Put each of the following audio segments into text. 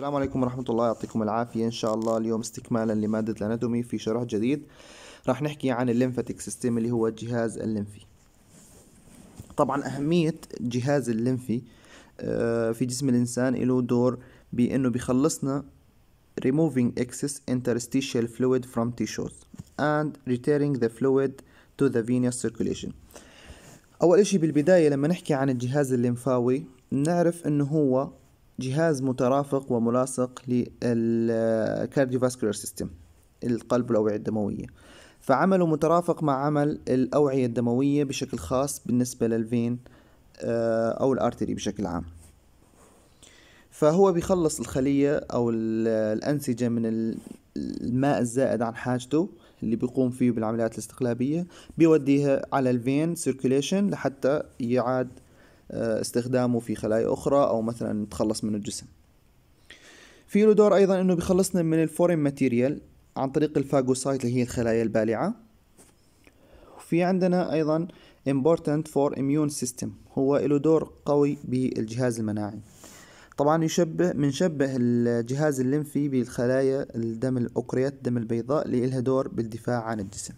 السلام عليكم ورحمة الله. يعطيكم العافية. إن شاء الله اليوم استكمالا لمادة ال anatomy في شرح جديد. راح نحكي عن ال lymphatic system اللي هو الجهاز الليمفي. طبعا أهمية الجهاز الليمفي آه، في جسم الإنسان له دور بأنه بيخلصنا removing excess interstitial fluid from tissues and returning the fluid to the venous circulation. أول إشي بالبداية لما نحكي عن الجهاز الليمفاوي نعرف أنه هو جهاز مترافق وملاصق لل cardiovascular system القلب والأوعية الدموية. فعمله مترافق مع عمل الأوعية الدموية بشكل خاص بالنسبة لل vein آه، أو ال artery بشكل عام. فهو بيخلص الخلية أو الأنسجة من الماء الزائد عن حاجته اللي بيقوم فيه بالعمليات الاستقلابية بيوديها على ال vein circulation لحتى يعاد استخدامه في خلايا أخرى أو مثلا نتخلص من الجسم. في له دور أيضا أنه بيخلصنا من ال foreign material عن طريق ال phagocyte اللي هي الخلايا البالعة. وفي عندنا أيضا important for immune system هو له دور قوي بالجهاز المناعي. طبعا يشبه بنشبه الجهاز الليمفي بالخلايا الدم الكريات الدم البيضاء اللي لها دور بالدفاع عن الجسم.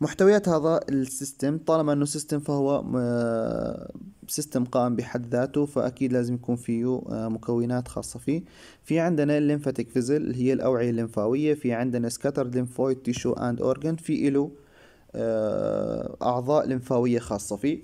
محتويات هذا ال system طالما إنه system فهو system قائم بحد ذاته فأكيد لازم يكون فيه آه، مكونات خاصة فيه. في عندنا ال lymphatic vessel اللي هي الأوعية الليمفاوية. في عندنا scatter lymphoid tissue and organ في له آه، أعضاء ليمفاوية خاصة فيه.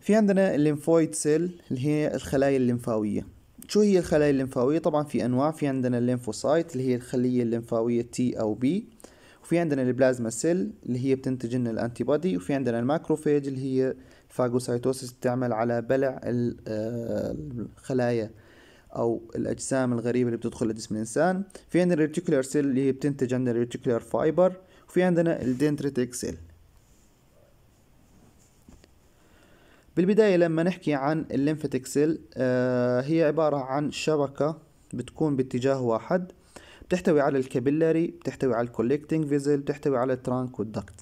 في عندنا ال lymphoid cell اللي هي الخلايا الليمفاوية. شو هي الخلايا الليمفاوية؟ طبعا في أنواع. في عندنا ال lymphocyte اللي هي الخلية الليمفاوية T أو B وفي عندنا ال plasma cell اللي هي بتنتج لنا ال antibody وفي عندنا ال macrophage اللي هي ال phagocytosis بتعمل على بلع آه، الخلايا أو الأجسام الغريبة اللي بتدخل لجسم الإنسان. في عندنا ال reticular cell اللي هي بتنتج عندنا ال reticular fiber وفي عندنا ال dendritic cell. بالبداية لما نحكي عن ال lymphatic cell آه هي عبارة عن شبكة بتكون باتجاه واحد. بتحتوي على ال capillary بتحتوي على ال collecting vessel بتحتوي على ال trunk وال duct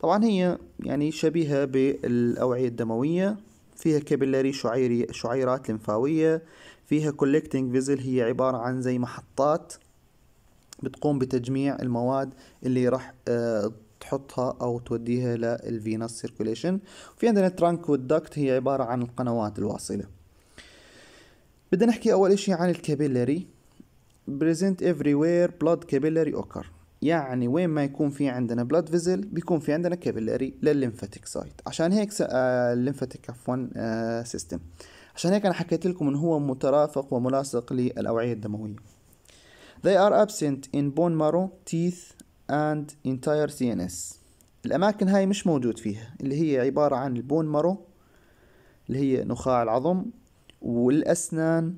طبعا هي يعني شبيهة بالأوعية الدموية. فيها capillary شعيري شعيرات لمفاوية. فيها collecting vessel هي عبارة عن زي محطات بتقوم بتجميع المواد اللي راح آه، تحطها أو توديها لل venous circulation وفي عندنا ال trunk وال duct هي عبارة عن القنوات الواصلة. بدنا نحكي أول إشي عن ال capillary. Present everywhere blood capillary occur. يعني وين ما يكون في عندنا blood vessel بيكون في عندنا capillary لل lymphatic سايت عشان هيك ال lymphatic عفوا system عشان هيك أنا حكيت لكم إنه هو مترافق وملاصق للأوعية الدموية. They are absent in bone marrow, teeth and entire CNS الأماكن هاي مش موجود فيها اللي هي عبارة عن ال bone marrow اللي هي نخاع العظم والأسنان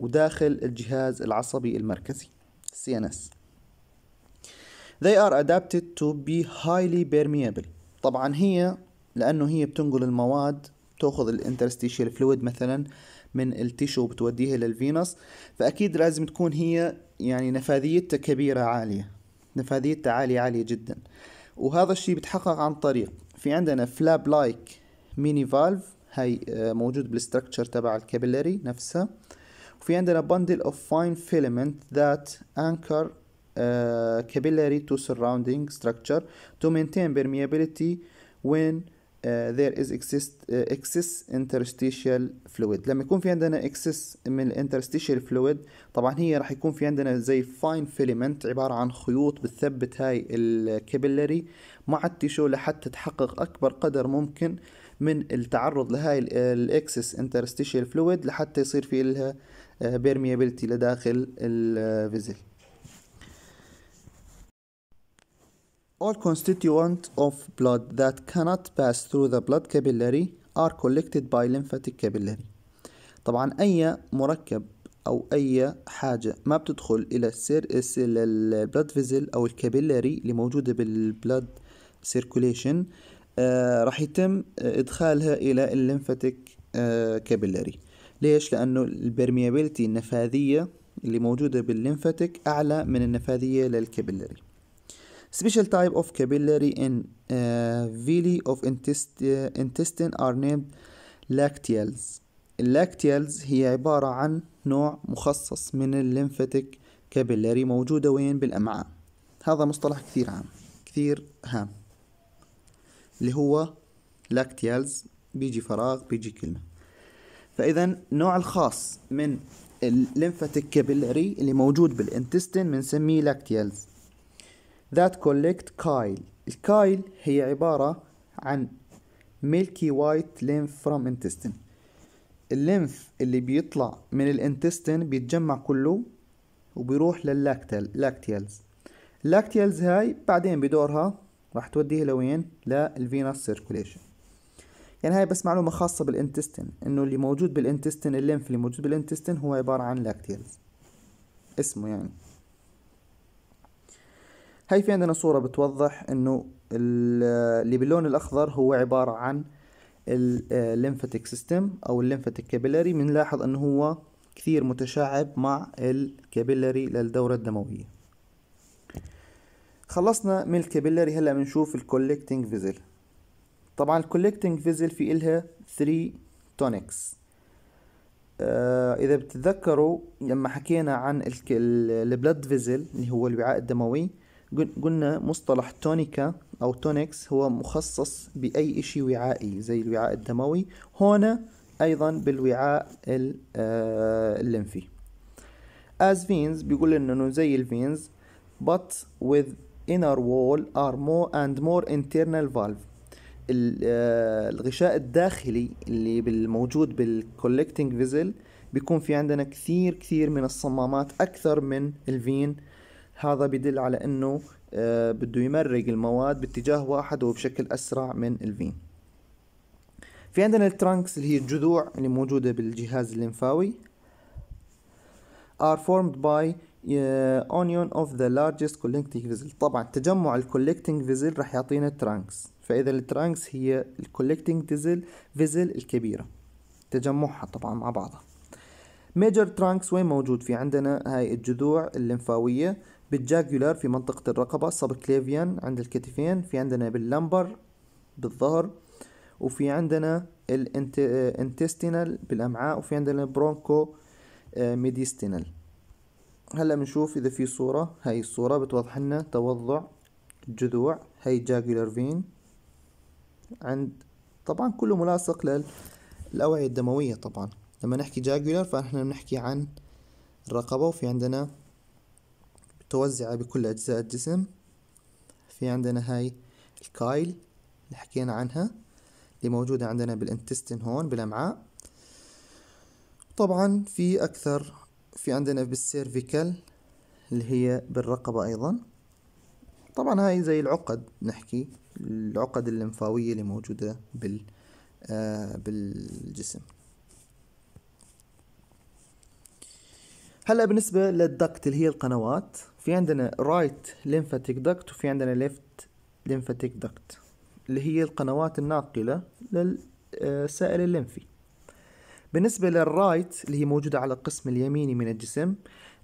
وداخل الجهاز العصبي المركزي CNS They are adapted to be highly permeable. طبعا هي لأنه هي بتنقل المواد تأخذ ال interstitial fluid مثلا من ال tissue بتوديها لل venous. فأكيد لازم تكون هي يعني نفاذيتها كبيرة عالية نفاذيتها عالية عالية جدا. وهذا الشيء بيتحقق عن طريق في عندنا flap like mini valve هاي آه، موجود بال structure تبع ال capillary نفسها. وفي عندنا bundle of fine filament that anchor uh, capillary to surrounding structure to maintain permeability when uh, there is excess, uh, excess interstitial fluid لما يكون في عندنا excess من interstitial fluid طبعا هي راح يكون في عندنا زي fine filament عبارة عن خيوط بتثبت هاي ال capillary مع ال tissue لحتى تحقق أكبر قدر ممكن من التعرض لهاي ال excess interstitial fluid لحتى يصير في لها permeability لداخل ال vessel All constituents of blood that cannot pass through the blood capillary are collected by lymphatic capillary. طبعا أي مركب أو أي حاجة ما بتدخل إلى السير ال blood vessel أو ال capillary اللي موجودة بال blood circulation آه راح يتم إدخالها إلى ال lymphatic آه capillary ليش؟ لأنه ال permeability النفاذية اللي موجودة بال lymphatic أعلى من النفاذية لل capillary. Special type of capillary in uh, villi of intest intestine are named lacteals. ال lacteals هي عبارة عن نوع مخصص من ال lymphatic capillary موجودة وين؟ بالأمعاء. هذا مصطلح كثير عام كثير هام. اللي هو lacteals بيجي فراغ بيجي كلمة. فإذا النوع الخاص من ال lymphatic capillary اللي موجود بال intestine بنسميه lacteals. That collect chyle ال chyle هي عبارة عن milky white lymph from intestine. ال lymph اللي بيطلع من ال intestine بيتجمع كله وبيروح لل lacteal lacteals. ال lacteals هاي بعدين بدورها راح توديه لوين؟ لل venous circulation يعني هاي بس معلومة خاصة بال intestine إنه اللي موجود بال intestine ال lymph اللي موجود بال intestine هو عبارة عن lacteals اسمه يعني. هاي في عندنا صورة بتوضح إنه اللي باللون الأخضر هو عبارة عن ال lymphatic system أو ال lymphatic capillary بنلاحظ إنه هو كثير متشعب مع ال capillary للدورة الدموية. خلصنا من ال capillary هلأ بنشوف ال collecting vessel طبعا ال collecting vessel في إلها 3 tunics آه إذا بتتذكروا لما حكينا عن ال blood vessel اللي هو الوعاء الدموي قلنا مصطلح tunica أو tunics هو مخصص بأي إشي وعائي زي الوعاء الدموي هنا أيضا بالوعاء آه، الليمفي. As veins بيقول إنه زي ال veins but with inner wall are more and more internal valve. الغشاء الداخلي اللي بالموجود بال collecting vessel بيكون في عندنا كثير كثير من الصمامات أكثر من ال vein. هذا بدل على إنه آه، بده يمرق المواد باتجاه واحد وبشكل أسرع من ال vein. في عندنا ال trunks اللي هي الجذوع اللي موجودة بالجهاز الليمفاوي. Are formed by union of the largest collecting vessel. طبعا تجمع ال collecting vessel راح يعطينا ال trunks فإذا ال trunks هي ال collecting vessel vessel الكبيرة. تجمعها طبعا مع بعضها. major trunks وين موجود؟ في عندنا هاي الجذوع الليمفاوية بال jugular في منطقة الرقبة subclavian عند الكتفين في عندنا بال lumbar بالظهر وفي عندنا ال intestinal بالأمعاء وفي عندنا bronchomediastinal هلا بنشوف إذا في صورة. هاي الصورة بتوضح لنا توضع الجذوع هاي jugular vein. عند طبعا كله ملاصق للأوعية الدموية طبعا. لما نحكي jugular فاحنا بنحكي عن الرقبة وفي عندنا متوزعة بكل أجزاء الجسم. في عندنا هاي ال chyle اللي حكينا عنها اللي موجودة عندنا بال intestine هون بالأمعاء. طبعا في أكثر في عندنا بال cervical اللي هي بالرقبة أيضا. طبعا هاي زي العقد نحكي العقد الليمفاوية اللي موجودة بال آه بالجسم. هلأ بالنسبة لل duct اللي هي القنوات في عندنا right lymphatic duct وفي عندنا left lymphatic duct اللي هي القنوات الناقلة للسائل الليمفي. بالنسبة لل right اللي هي موجودة على القسم اليميني من الجسم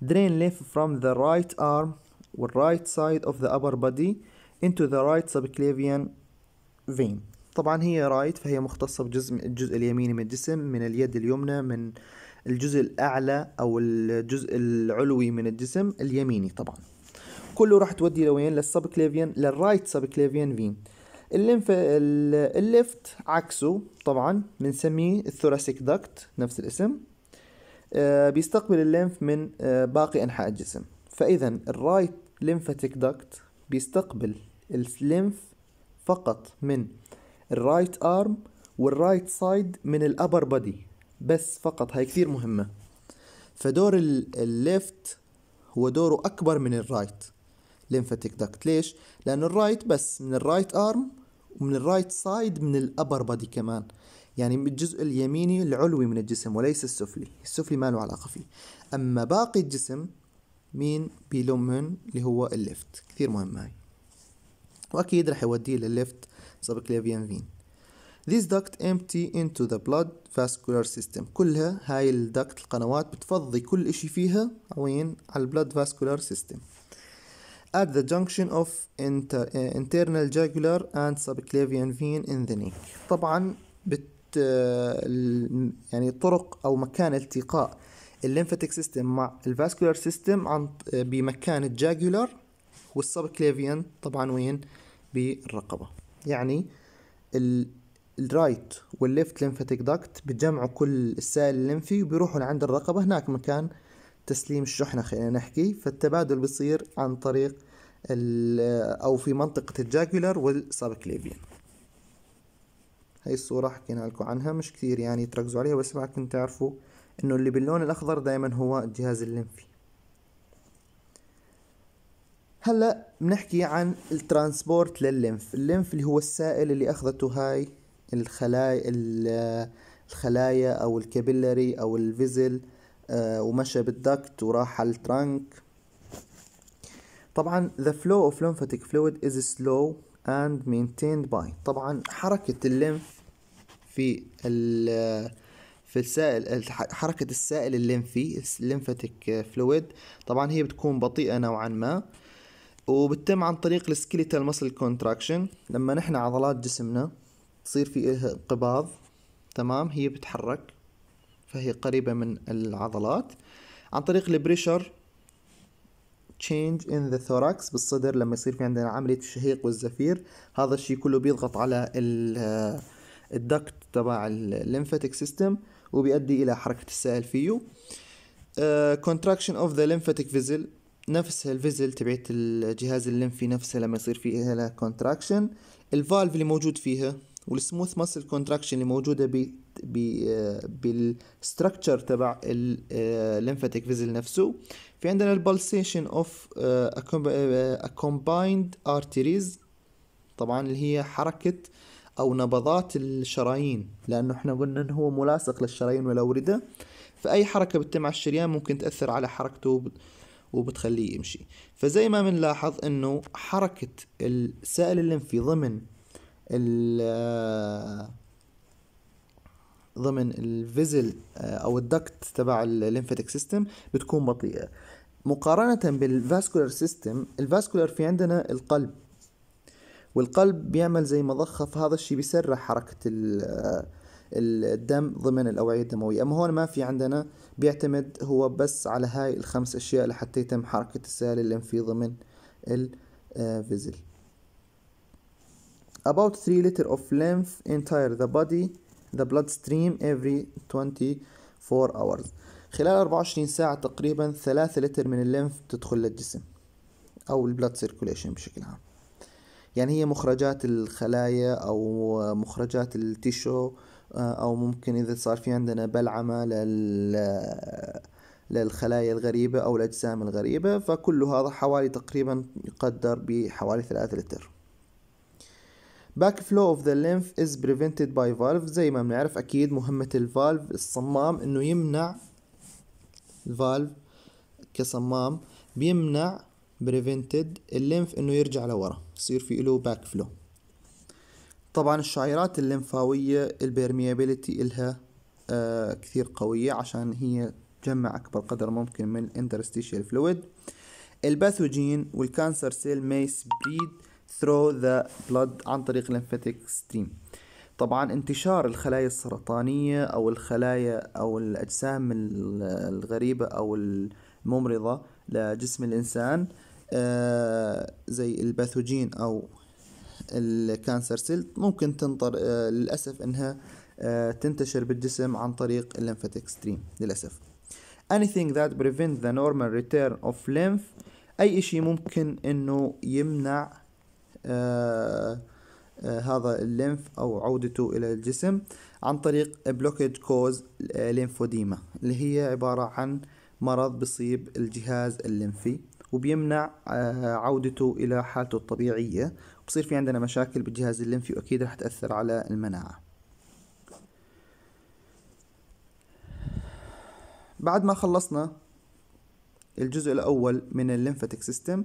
drain lymph from the right arm وال right side of the upper body into the right subclavian vein. طبعا هي right فهي مختصة بجزء الجزء اليميني من الجسم من اليد اليمنى من الجزء الأعلى أو الجزء العلوي من الجسم اليميني طبعا. كله راح تودي لوين؟ للسبكليفيان للرايت سبكليفيان فين الليمف الليفت عكسه طبعا بنسميه ال thoracic duct نفس الاسم. آه بيستقبل ال lymph من آه باقي أنحاء الجسم. فاذا ال right lymphatic duct بيستقبل ال lymph فقط من ال right arm وال right side من ال upper body بس فقط. هاي كثير مهمة. فدور ال left هو دوره أكبر من ال right lymphatic duct. ليش؟ لأنه ال right بس من ال right arm ومن ال right side من ال upper body كمان. يعني من الجزء اليميني العلوي من الجسم وليس السفلي. السفلي ما له علاقة فيه. أما باقي الجسم مين؟ بيلمه مين اللي هو ال left. كثير مهم هاي. وأكيد رح يوديه للل left subclavian vein. This duct empty into the blood vascular system. كلها هاي ال duct القنوات بتفضي كل إشي فيها وين؟ على ال blood vascular system. At the junction of inter, uh, internal jugular and subclavian vein in the neck. طبعا آه، يعني طرق أو مكان التقاء ال lymphatic system مع ال vascular system عن بمكان ال jugular وال subclavian طبعا وين؟ بالرقبة. يعني ال right وال left lymphatic duct بتجمعوا كل السائل الليمفي وبيروحوا لعند الرقبة. هناك مكان تسليم الشحنة خلينا نحكي. فالتبادل بيصير عن طريق أو في منطقة ال jugular وال subclavian هاي الصورة حكينا لكم عنها مش كثير يعني تركزوا عليها بس معكم تعرفوا إنه اللي باللون الأخضر دائما هو الجهاز الليمفي. هلأ بنحكي عن ال transport لل lymph. ال lymph اللي هو السائل اللي أخذته هاي الخلايا الخلايا أو ال capillary أو ال vessel ومشى بال duct وراح على ال trunk. طبعا the flow of lymphatic fluid is slow and maintained by. طبعا حركة ال lymph في في السائل حركة السائل الليمفي ال lymphatic fluid طبعا هي بتكون بطيئة نوعا ما وبتتم عن طريق ال skeletal muscle contraction لما نحن عضلات جسمنا تصير في انقباض تمام هي بتتحرك فهي قريبة من العضلات. عن طريق ال pressure change in the thorax بالصدر لما يصير في عندنا عملية الشهيق والزفير. هذا الشيء كله بيضغط على ال duct تبع ال lymphatic system وبيؤدي إلى حركة السائل فيه. uh, contraction of the lymphatic vessel نفسها ال vessel تبعت الجهاز الليمفي نفسها لما يصير فيها لها contraction ال valve اللي موجود فيها وال smooth muscle contraction اللي موجودة ب ب بال structure تبع ال lymphatic vessel نفسه. في عندنا ال pulsation of combined arteries طبعا اللي هي حركة أو نبضات الشرايين لأنه إحنا قلنا إنه هو ملاصق للشرايين والاورده فأي حركة بتتم على الشريان ممكن تأثر على حركته وبتخليه يمشي. فزي ما بنلاحظ إنه حركة السائل الليمفي ضمن ضمن ال vessel آه، أو ال duct تبع ال lymphatic system بتكون بطيئة. مقارنة بال vascular system ال vascular في عندنا القلب. والقلب بيعمل زي مضخة فهذا الشيء بيسرع حركة الدم ضمن الأوعية الدموية. أما هون ما في عندنا بيعتمد هو بس على هاي الخمس أشياء لحتى يتم حركة السائل الليمفي ضمن ال vessel about 3 liter of lymph entire the body the blood stream every 24 hours. خلال 24 ساعة تقريبا 3 لتر من ال lymph تدخل للجسم أو ال blood circulation بشكل عام. يعني هي مخرجات الخلايا أو مخرجات ال tissue آه، أو ممكن إذا صار في عندنا بلعمة لل للخلايا الغريبة أو الأجسام الغريبة فكل هذا حوالي تقريبا يقدر بحوالي ثلاثة لتر. Back flow of the lymph is prevented by valve. زي ما بنعرف أكيد مهمة ال valve الصمام إنه يمنع ال valve كصمام بيمنع prevented ال lymph إنه يرجع لورا يصير في له back flow طبعا الشعيرات الليمفاوية ال permeability إلها آه كثير قوية عشان هي تجمع أكبر قدر ممكن من ال interstitial fluid ال pathogen وال cancer cell may spread through the blood عن طريق ال lymphatic stream طبعا انتشار الخلايا السرطانية أو الخلايا أو الأجسام الغريبة أو الممرضة لجسم الإنسان آه، زي ال pathogen أو ال cancer cell ممكن تنطر آه، للأسف إنها آه، تنتشر بالجسم عن طريق ال lymphatic stream للأسف. Anything that prevent the normal return of lymph أي إشي ممكن إنه يمنع هذا ال lymph أو عودته إلى الجسم عن طريق blockage cause lymphedema اللي هي عبارة عن مرض بصيب الجهاز الليمفي وبيمنع آه، عودته إلى حالته الطبيعية. بصير في عندنا مشاكل بالجهاز الليمفي وأكيد رح تأثر على المناعة. بعد ما خلصنا الجزء الأول من ال lymphatic system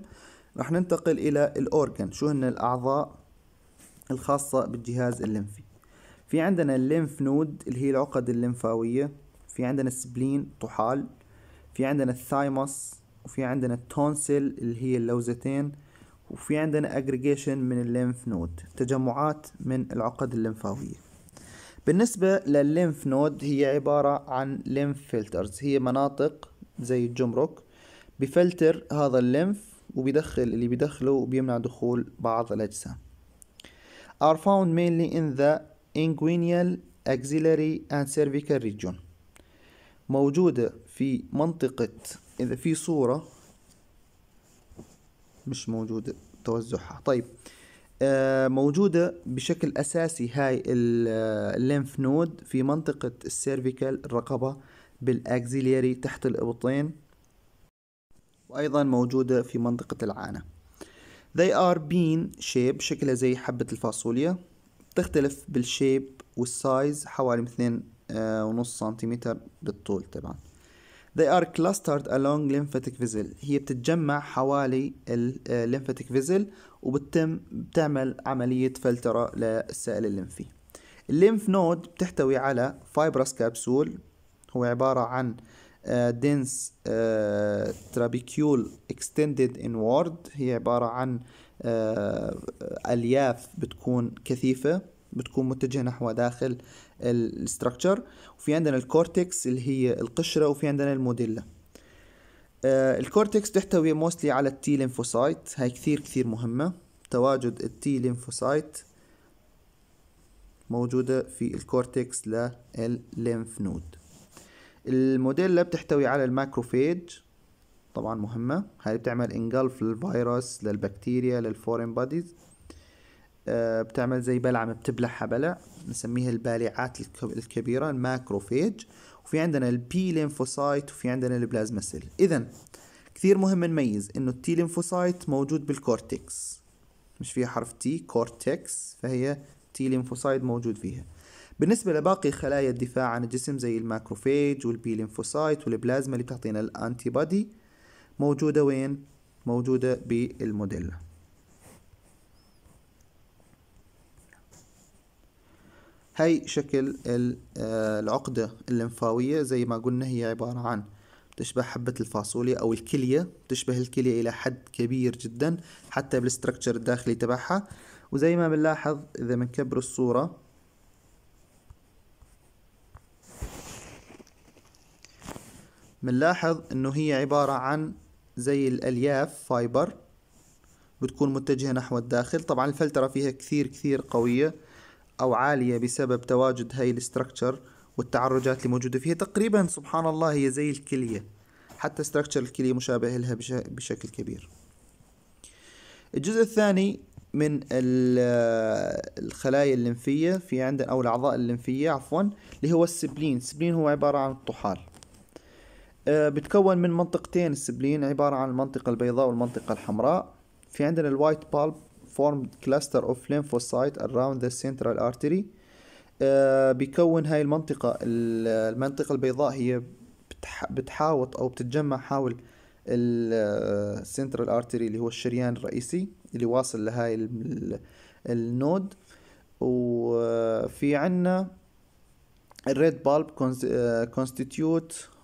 رح ننتقل إلى ال organ شو هن الأعضاء الخاصة بالجهاز الليمفي؟ في عندنا ال lymph node اللي هي العقد الليمفاوية في عندنا ال spleen طحال في عندنا ال thymus وفي عندنا ال tonsil اللي هي اللوزتين وفي عندنا اجريجيشن من ال lymph node تجمعات من العقد الليمفاوية. بالنسبة للل lymph node هي عبارة عن lymph filters هي مناطق زي الجمرك. بفلتر هذا ال lymph وبيدخل اللي بيدخله وبيمنع دخول بعض الأجسام. Are found mainly in the inguinal axillary and cervical region. موجودة في منطقة إذا في صورة مش موجودة توزعها. طيب. آه، موجودة بشكل أساسي هاي ال lymph node في منطقة ال cervical الرقبة بال axillary تحت الإبطين وأيضا موجودة في منطقة العانة. They are bean shape شكلها زي حبة الفاصوليا. تختلف بال shape وال size حوالي اثنين آه، ونص سنتيمتر بالطول طبعا. They are clustered along lymphatic vessel. هي بتتجمع حوالي ال lymphatic vessel وبتم بتعمل عملية فلترة للسائل الليمفي. ال lymph node بتحتوي على fibrous capsule هو عبارة عن dense trabeculae extended inward هي عبارة عن uh, ألياف بتكون كثيفة بتكون متجهة نحو داخل ال structure وفي عندنا ال cortex اللي هي القشرة وفي عندنا ال medulla. آه ال cortex تحتوي mostly على ال T lymphocyte هاي كثير كثير مهمة. تواجد ال T lymphocyte موجودة في ال cortex للل lymph node ال medulla بتحتوي على ال macrophage طبعا مهمة. هاي بتعمل engulf للفيروس للبكتيريا لل foreign bodies. آه، بتعمل زي بلعة بتبلعها بلع نسميها البالعات الكبيرة ال macrophage. وفي عندنا ال B lymphocyte وفي عندنا ال plasma cell. اذا كثير مهم نميز إنه ال T lymphocyte موجود بال cortex. مش فيها حرف T cortex فهي T lymphocyte موجود فيها. بالنسبة لباقي خلايا الدفاع عن الجسم زي ال macrophage وال B lymphocyte والبلازما اللي بتعطينا ال antibody موجودة وين؟ موجودة بال medulla هاي شكل آه، العقدة الليمفاوية زي ما قلنا هي عبارة عن تشبه حبة الفاصوليا أو الكلية تشبه الكلية إلى حد كبير جدا حتى بال structure الداخلي تبعها وزي ما بنلاحظ إذا بنكبر الصورة بنلاحظ إنه هي عبارة عن زي الألياف fiber بتكون متجهة نحو الداخل. طبعا الفلترة فيها كثير كثير قوية أو عالية بسبب تواجد هاي ال structure والتعرجات اللي موجودة فيها. تقريبا سبحان الله هي زي الكلية حتى structure الكلية مشابه لها بشكل كبير. الجزء الثاني من الخلايا الليمفية في عندنا أو الأعضاء الليمفية عفوا اللي هو ال spleen. ال spleen هو عبارة عن الطحال. بتكون من منطقتين ال spleen عبارة عن المنطقة البيضاء والمنطقة الحمراء. في عندنا ال white pulp formed cluster of lymphocyte around the central artery. uh, بيكون هاي المنطقة المنطقة البيضاء هي بتحاوط أو بتتجمع حول ال central artery اللي هو الشريان الرئيسي اللي واصل لهاي ال node. وفي عنا ال red pulp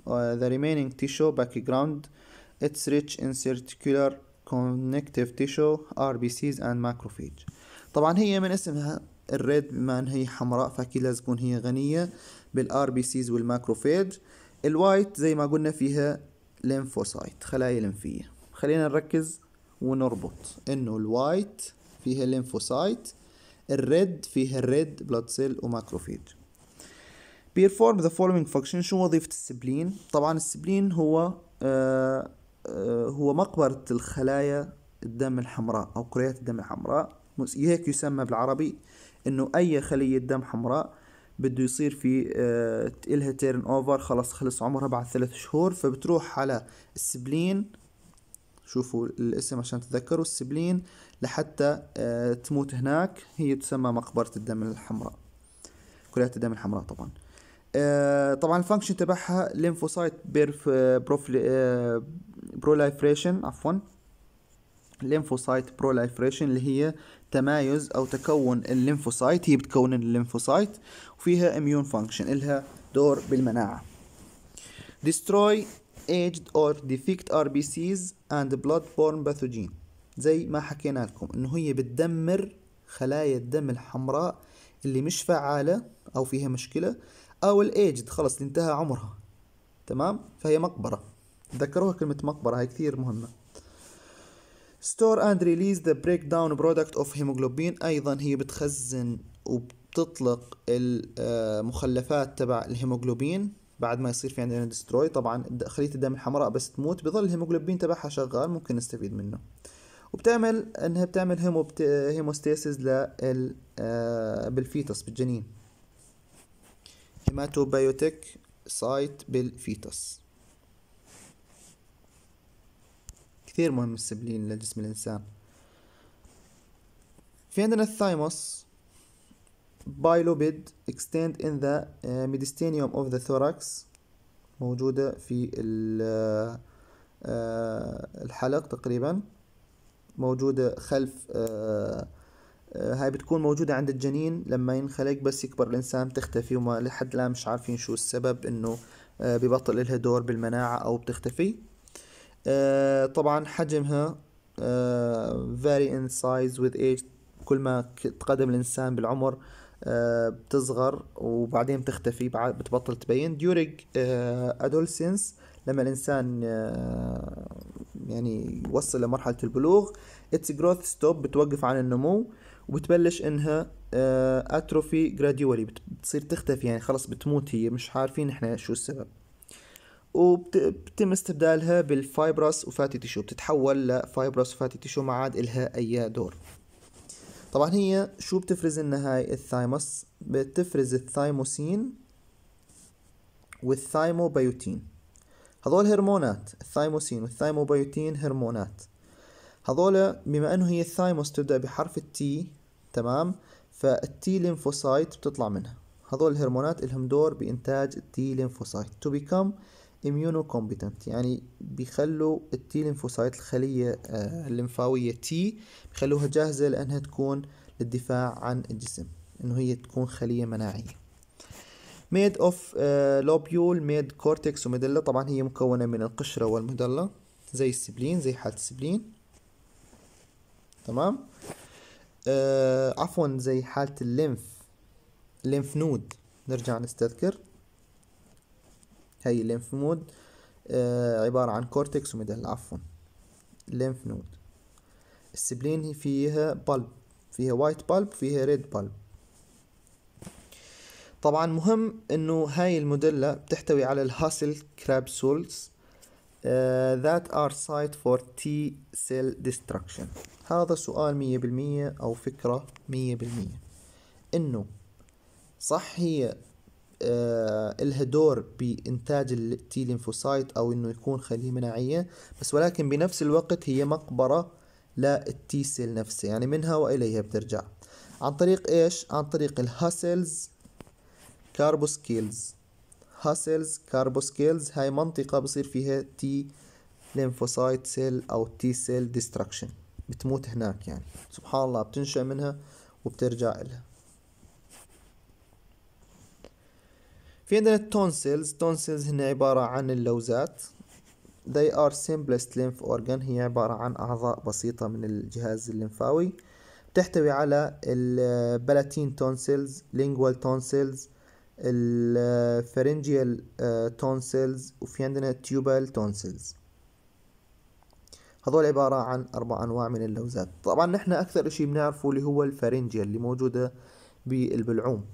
constitute the remaining tissue background it's rich in reticular connective tissue RBCs and macrophage. طبعا هي من اسمها ال red بما إن هي حمراء فأكيد لازم تكون هي غنية بال RBCs وال macrophage. ال white زي ما قلنا فيها lymphocyte خلايا لمفية خلينا نركز ونربط. إنه ال white فيها lymphocyte ال red فيها ال red blood cell و macrophage. Perform the following function شو وظيفة ال spleen؟ طبعا ال spleen هو آه آه، هو مقبرة الخلايا الدم الحمراء أو كريات الدم الحمراء. هيك يسمى بالعربي إنه أي خلية دم حمراء بده يصير في آه إلها turnover خلص خلص عمرها بعد ثلاث شهور. فبتروح على ال spleen شوفوا الاسم عشان تتذكروا ال spleen لحتى تموت هناك. هي تسمى مقبرة الدم الحمراء كريات الدم الحمراء طبعا. آه طبعا ال function تبعها lymphocyte perf آه proliferation عفوا. ال lymphocyte proliferation اللي هي تمايز أو تكون ال lymphocyte هي بتكون ال lymphocyte وفيها immune function إلها دور بالمناعة. destroy aged or defect RBCs and blood-borne pathogen. زي ما حكينا لكم إنه هي بتدمر خلايا الدم الحمراء اللي مش فعالة أو فيها مشكلة أو الأيجد خلص انتهى عمرها. تمام؟ فهي مقبرة. تذكروها كلمة مقبرة هاي كثير مهمة. Store and release the breakdown product of hemoglobin. أيضا هي بتخزن وبتطلق المخلفات تبع الهيموغلوبين بعد ما يصير في عندنا دستروي طبعا خلية الدم الحمراء بس تموت بظل الهيموغلوبين تبعها شغال ممكن نستفيد منه. وبتعمل إنها بتعمل hemo hemostasis لل آه، بال fetus بالجنين. Hematopoietic site بال fetus كثير مهم ال spleen لجسم الإنسان. في عندنا ال thymus bilobed extend in the uh, mediastinum of the thorax. موجودة في uh, الحلق تقريبا. موجودة خلف uh, هاي بتكون موجودة عند الجنين لما ينخلق بس يكبر الإنسان بتختفي وما لحد الآن مش عارفين شو السبب إنه ببطل إلها دور بالمناعة أو بتختفي. طبعا حجمها vary in size with age كل ما تقدم الإنسان بالعمر آه، بتصغر وبعدين بتختفي بتبطل تبين. During آه، adolescence لما الإنسان آه، يعني يوصل لمرحلة البلوغ its growth stop بتوقف عن النمو وبتبلش إنها atrophy gradually بتصير تختفي يعني خلص بتموت هي مش عارفين إحنا شو السبب. وبتم استبدالها بال fibrous و fatty tissue بتتحول ل fibrous و fatty tissue ما عاد إلها أي دور. طبعا هي شو بتفرز لنا هاي ال thymus بتفرز ال thymosin وال thymopoietin. هذول هرمونات ال thymosin وال thymopoietin هرمونات. هذول بما أنه هي ال thymus تبدأ بحرف ال T تمام؟ فال T lymphocyte بتطلع منها. هذول الهرمونات لهم دور بإنتاج ال T lymphocyte to become immunocompetent يعني بيخلوا ال T lymphocyte الخلية آه، الليمفاوية T بيخلوها جاهزة لأنها تكون للدفاع عن الجسم إنه هي تكون خلية مناعية. Made of uh, lobule made cortex و medulla طبعا هي مكونة من القشرة وال medulla زي ال spleen زي حالة ال spleen تمام؟ آه عفوا زي حالة ال lymph ال lymph node. نرجع نستذكر. هاي ال lymph node آه عبارة عن cortex و medul عفوا. lymph node. ال spleen فيها pulp فيها white pulp فيها red pulp طبعا مهم إنه هاي ال medulla بتحتوي على ال Hassall corpuscles uh, that are site for T cell destruction. هذا سؤال مية بالمية أو فكرة مية بالمية. إنه صح هي آه لها دور بإنتاج ال T lymphocyte أو إنه يكون خلية مناعية بس ولكن بنفس الوقت هي مقبرة لل T cell نفسه يعني منها وإليها بترجع. عن طريق إيش؟ عن طريق ال Hassall's corpuscles Hassall's corpuscles هاي منطقة بصير فيها T lymphocyte cell أو T cell destruction بتموت هناك يعني. سبحان الله بتنشأ منها وبترجع لها في عندنا ال tonsils tonsils هن عبارة عن اللوزات. They are simplest lymph organ. هي عبارة عن أعضاء بسيطة من الجهاز الليمفاوي. تحتوي على ال palatine tonsils lingual tonsils ال pharyngeal tonsils وفي عندنا tubal tonsils هذول عبارة عن أربع أنواع من اللوزات. طبعا نحن أكثر إشي بنعرفه اللي هو ال pharyngeal اللي موجودة بالبلعوم.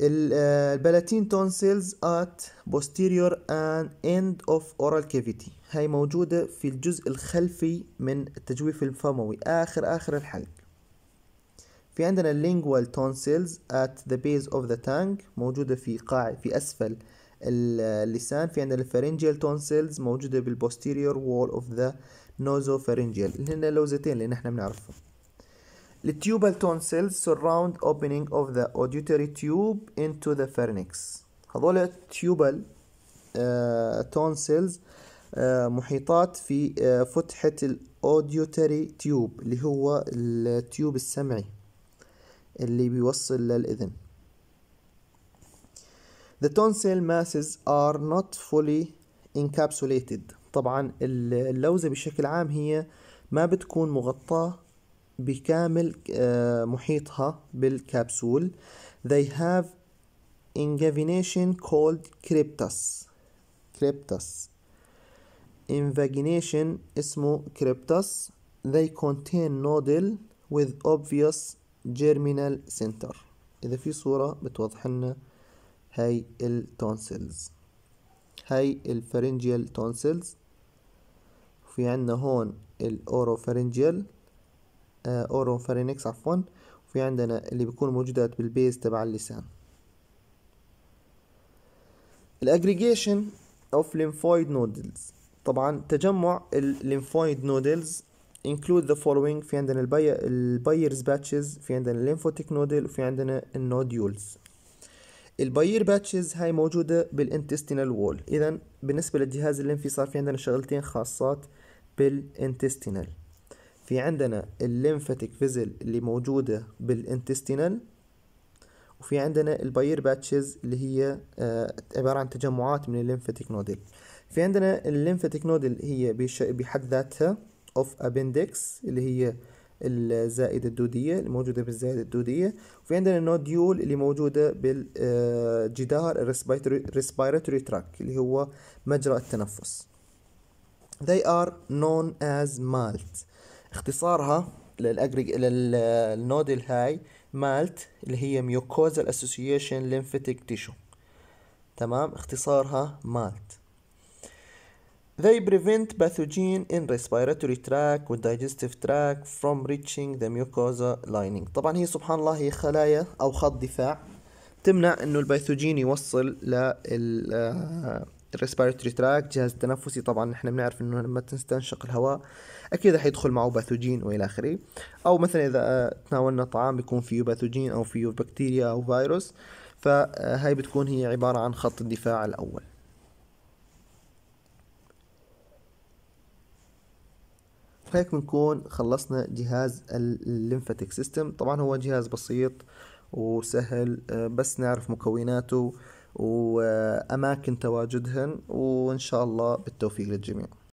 البلاتين تونسيلز at posterior and end of oral cavity. هاي موجودة في الجزء الخلفي من التجويف الفموي. آخر آخر الحلق في عندنا lingual tonsils at the base of the tongue موجودة في قاع في أسفل اللسان في عندنا الفرنجيال tonsils موجودة بالposterior wall of the nasopharyngeal. اللي هن اللوزتين اللي نحن بنعرفهم. ال tubal tonsils surround opening of the auditory tube into the pharynx. هذول ال tubal tonsils محيطات في uh, فتحة ال auditory tube اللي هو ال tube السمعي. اللي بيوصل للإذن The tonsil masses are not fully encapsulated طبعا اللوزة بشكل عام هي ما بتكون مغطاة بكامل آه، محيطها بالكبسول they have invagination called cryptus cryptus invagination اسمه cryptus they contain nodule with obvious germinal center. إذا في صورة بتوضح لنا هاي التونسلز هاي ال pharyngeal tonsils في عنا هون ال oropharyngeal آه oropharynx عفوا. وفي عندنا اللي بيكون موجودات بال base تبع اللسان. ال aggregation of lymphoid nodules طبعا تجمع ال lymphoid nodules include the following في عندنا ال P... ال Peyer's patches في عندنا ال lymphatic nodule وفي عندنا ال nodules. ال Peyer patches هاي موجودة بال intestinal wall. اذا بالنسبة للجهاز الليمفي صار في عندنا شغلتين خاصات بال intestinal. في عندنا ال lymphatic vessel اللي موجودة بال intestinal وفي عندنا ال Peyer patches اللي هي آه عبارة عن تجمعات من ال lymphatic nodule في عندنا ال lymphatic nodule هي بحد ذاتها of appendix اللي هي الزائدة الدودية اللي موجودة بالزائدة الدودية. وفي عندنا ال nodule اللي موجودة بالجدار ال respiratory tract اللي هو مجرى التنفس. They are known as MALT. اختصارها لل aggregate لل nodule هاي MALT اللي هي mucosal association lymphatic tissue تمام؟ اختصارها MALT They prevent pathogen in respiratory tract و digestive tract from reaching the mucosa lining. طبعا هي سبحان الله هي خلايا أو خط دفاع تمنع إنه ال pathogen يوصل لل ال respiratory tract جهاز التنفسي. طبعا نحن بنعرف إنه لما تستنشق الهواء أكيد رح يدخل معه pathogen وإلى آخره. أو مثلا إذا تناولنا طعام بيكون فيه pathogen أو فيه بكتيريا أو فيروس فهاي بتكون هي عبارة عن خط الدفاع الأول. هيك بنكون خلصنا جهاز ال lymphatic system. طبعا هو جهاز بسيط وسهل آه، بس نعرف مكوناته وأماكن تواجدهن وإن شاء الله بالتوفيق للجميع.